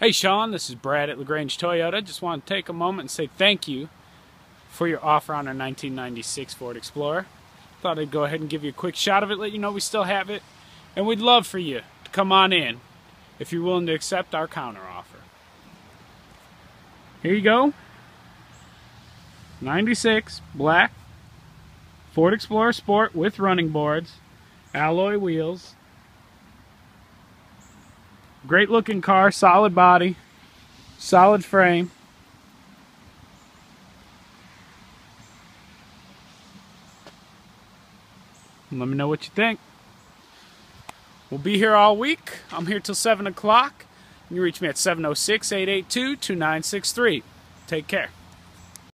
Hey Shawn, this is Brad at LaGrange Toyota. Just want to take a moment and say thank you for your offer on our 1996 Ford Explorer. Thought I'd go ahead and give you a quick shot of it, let you know we still have it, and we'd love for you to come on in if you're willing to accept our counter offer. Here you go. 96 black Ford Explorer Sport with running boards, alloy wheels, Great looking car, solid body, solid frame. Let me know what you think. We'll be here all week. I'm here till 7 o'clock. You reach me at 706 882 2963. Take care.